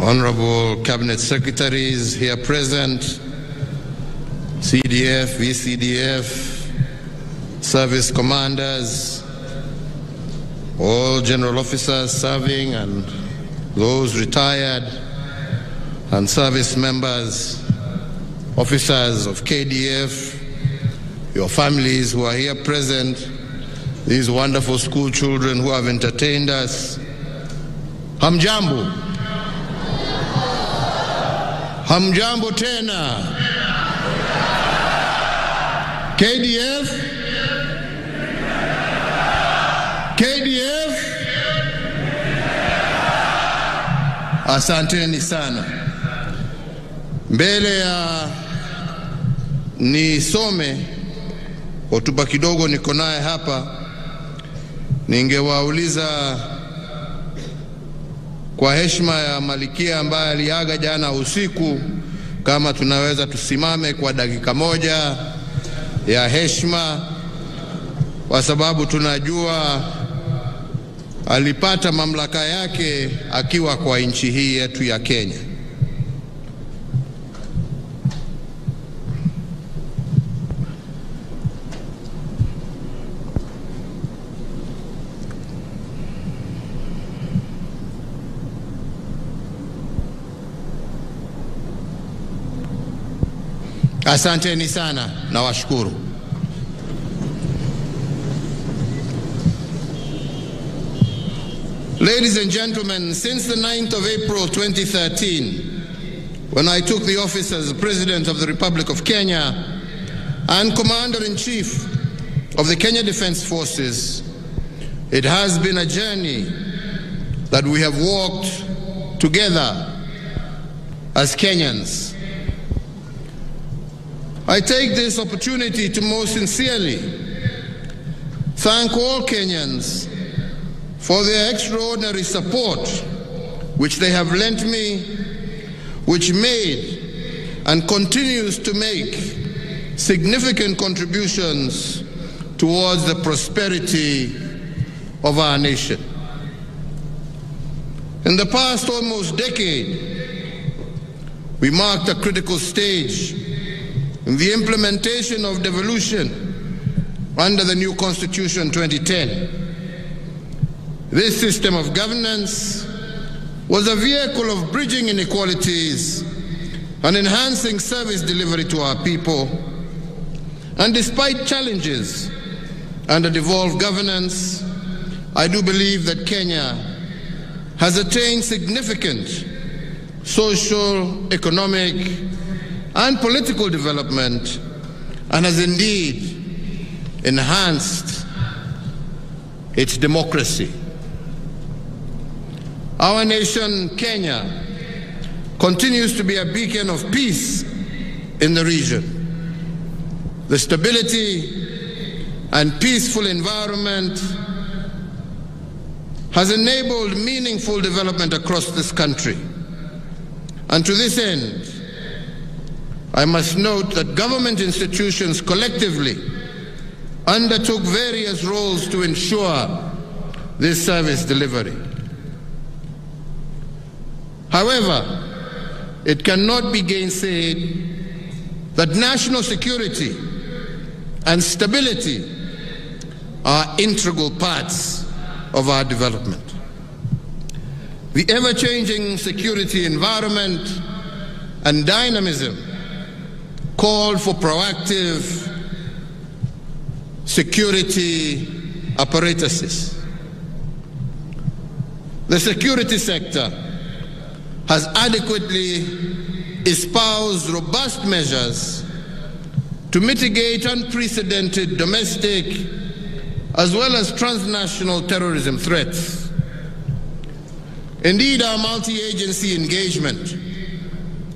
honorable cabinet secretaries here present, CDF, VCDF, service commanders, all general officers serving and those retired, and service members, officers of KDF, your families who are here present, these wonderful school children who have entertained us. Hamjambo. Hamjambo tena. KDF. KDF. Asanteni sana. Mbele ya nisome hotuba kidogo niko naye hapa, ningewauliza kwa heshima ya Malikia ambaye aliaga jana usiku, kama tunaweza tusimame kwa dakika moja ya heshima, kwa sababu tunajua alipata mamlaka yake akiwa kwa nchi hii yetu ya Kenya. Asanteni sana, na nawashukuru. Ladies and gentlemen, since the 9th of April 2013, when I took the office as President of the Republic of Kenya and Commander in Chief of the Kenya Defense Forces, it has been a journey that we have walked together as Kenyans. I take this opportunity to most sincerely thank all Kenyans for their extraordinary support which they have lent me, which made and continues to make significant contributions towards the prosperity of our nation. In the past almost decade, we marked a critical stage the implementation of devolution under the new Constitution 2010. This system of governance was a vehicle of bridging inequalities and enhancing service delivery to our people. And despite challenges under devolved governance, I do believe that Kenya has attained significant social, economic, and political development and has indeed enhanced its democracy. Our nation, Kenya, continues to be a beacon of peace in the region. The stability and peaceful environment has enabled meaningful development across this country. And to this end, I must note that government institutions collectively undertook various roles to ensure this service delivery. However, it cannot be gainsaid that national security and stability are integral parts of our development. The ever changing security environment and dynamism called for proactive security apparatuses. The security sector has adequately espoused robust measures to mitigate unprecedented domestic as well as transnational terrorism threats. Indeed, our multi agency engagement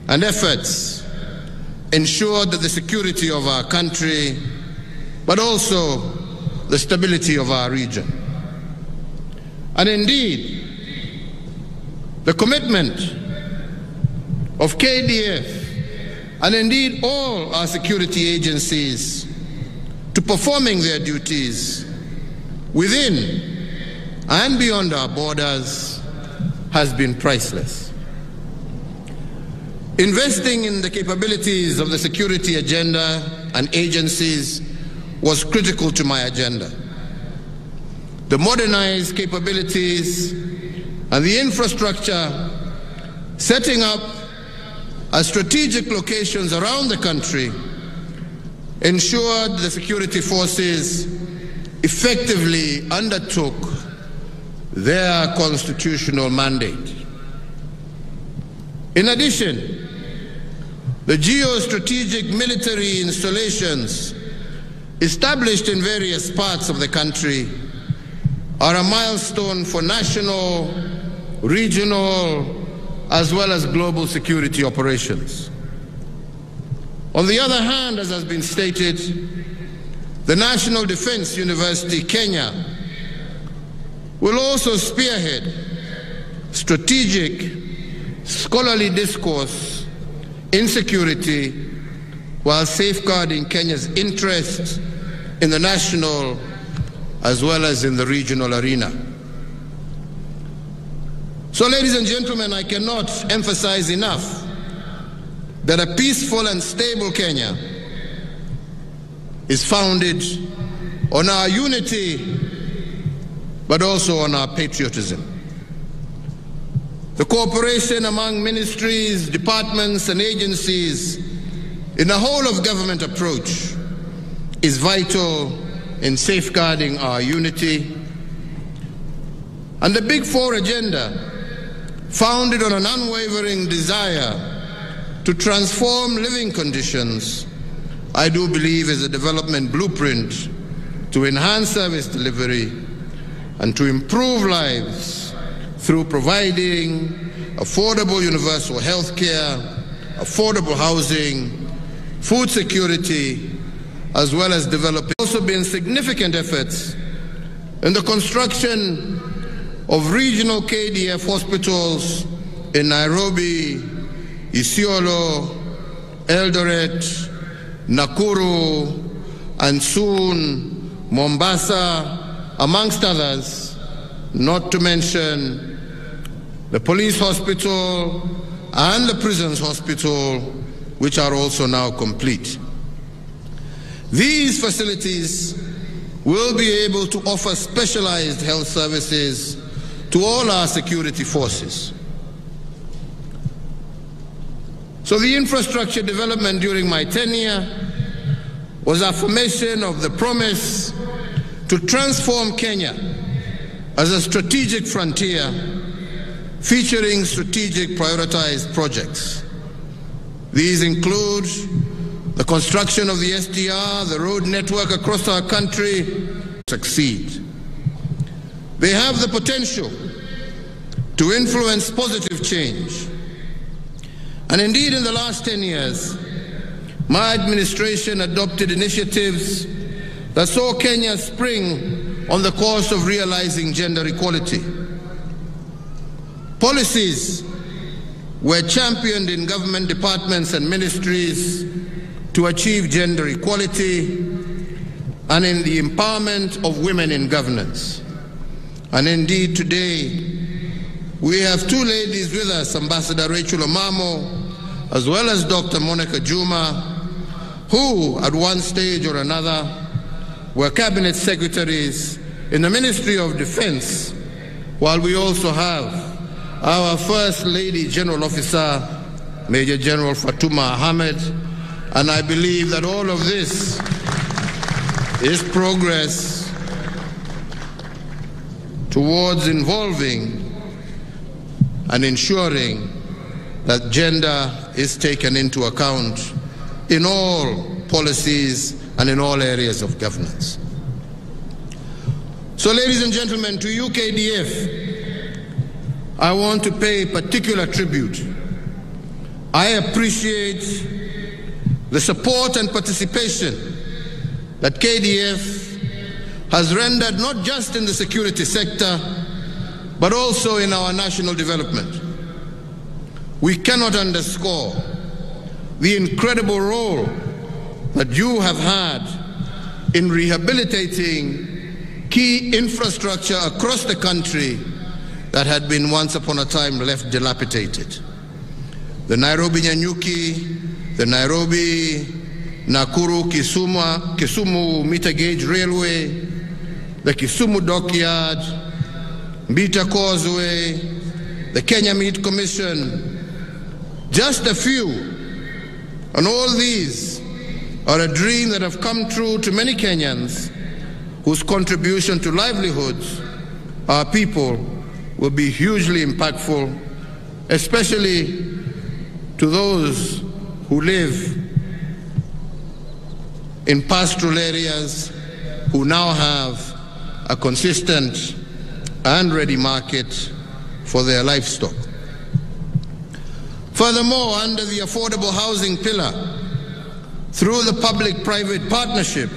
and efforts ensure that the security of our country, but also the stability of our region. And indeed, the commitment of KDF and indeed all our security agencies to performing their duties within and beyond our borders has been priceless. Investing in the capabilities of the security agenda and agencies was critical to my agenda. The modernized capabilities and the infrastructure setting up at strategic locations around the country ensured the security forces effectively undertook their constitutional mandate. In addition, the geostrategic military installations established in various parts of the country are a milestone for national, regional, as well as global security operations. On the other hand, as has been stated, the National Defense University, Kenya, will also spearhead strategic scholarly discourse in security while safeguarding Kenya's interests in the national as well as in the regional arena. So, ladies and gentlemen, I cannot emphasize enough that a peaceful and stable Kenya is founded on our unity, but also on our patriotism. The cooperation among ministries, departments, and agencies in a whole of government approach is vital in safeguarding our unity. And the Big Four agenda founded on an unwavering desire to transform living conditions, I do believe is a development blueprint to enhance service delivery and to improve lives through providing affordable universal health care, affordable housing, food security, as well as developing. Also been significant efforts in the construction of regional KDF hospitals in Nairobi, Isiolo, Eldoret, Nakuru, and soon Mombasa, amongst others, not to mention the police hospital and the prisons hospital, which are also now complete. These facilities will be able to offer specialized health services to all our security forces. So the infrastructure development during my tenure was affirmation of the promise to transform Kenya as a strategic frontier featuring strategic prioritized projects. These include the construction of the SGR, the road network across our country, succeed. They have the potential to influence positive change. And indeed, in the last 10 years, my administration adopted initiatives that saw Kenya spring on the course of realizing gender equality. Policies were championed in government departments and ministries to achieve gender equality and in the empowerment of women in governance. And indeed, today, we have two ladies with us, Ambassador Raychelle Omamo, as well as Dr. Monica Juma, who, at one stage or another, were cabinet secretaries in the Ministry of Defense, while we also have our First Lady General Officer, Major General Fatuma Ahmed, and I believe that all of this is progress towards involving and ensuring that gender is taken into account in all policies and in all areas of governance. So, ladies and gentlemen, to UKDF, I want to pay particular tribute. I appreciate the support and participation that KDF has rendered not just in the security sector, but also in our national development. We cannot underscore the incredible role that you have had in rehabilitating key infrastructure across the country that had been once upon a time left dilapidated. the Nairobi Nanyuki, the Nairobi Nakuru Kisuma, Kisumu meter gauge railway, the Kisumu dockyard, Mbita Causeway, the Kenya Meat Commission, just a few. And all these are a dream that have come true to many Kenyans whose contribution to livelihoods, our people, will be hugely impactful, especially to those who live in pastoral areas who now have a consistent and ready market for their livestock. Furthermore, under the affordable housing pillar, through the public private partnership,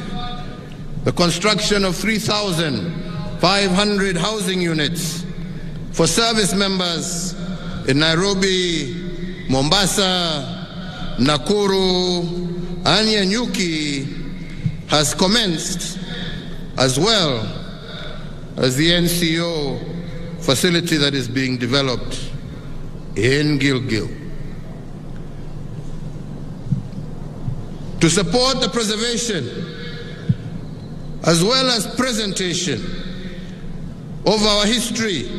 the construction of 3,500 housing units for service members in Nairobi, Mombasa, Nakuru, and Nanyuki has commenced as well as the NCO facility that is being developed in Gilgil. To support the preservation as well as presentation of our history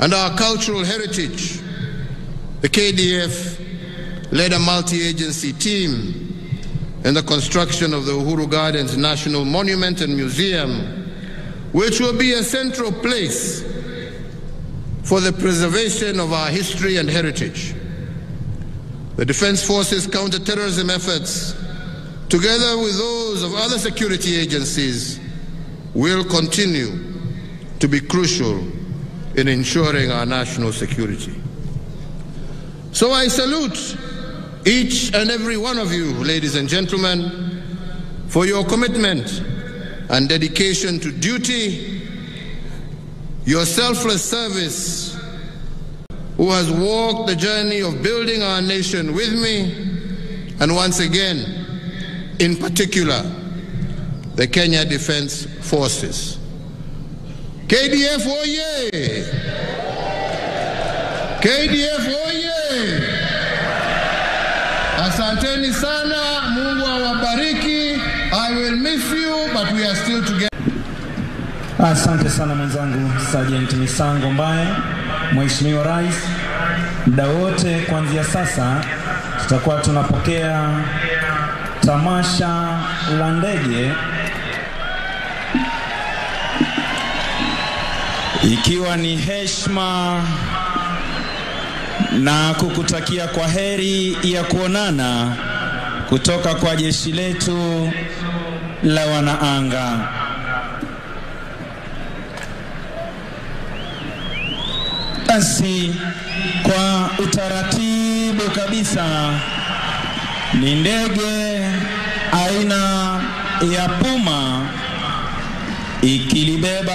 and our cultural heritage, the KDF led a multi-agency team in the construction of the Uhuru Gardens National Monument and Museum, which will be a central place for the preservation of our history and heritage. The Defense Forces counterterrorism efforts, together with those of other security agencies, will continue to be crucial in ensuring our national security. So I salute each and every one of you, ladies and gentlemen, for your commitment and dedication to duty, your selfless service, who has walked the journey of building our nation with me, and once again, in particular, the Kenya Defense Forces. KDF oye! KDF oye! Asanteni sana, Mungu awabariki. I will miss you, but we are still together. Asante sana mwenzangu Sergeant Misango Mbaye. Mheshimiwa Rais, muda wote kuanzia sasa tutakuwa tunapokea tamasha la ndege ikiwa ni heshima na kukutakia kwa heri ya kuonana kutoka kwa jeshi letu la wanaanga. Basi kwa utaratibu kabisa, ni ndege aina ya Puma ikilibeba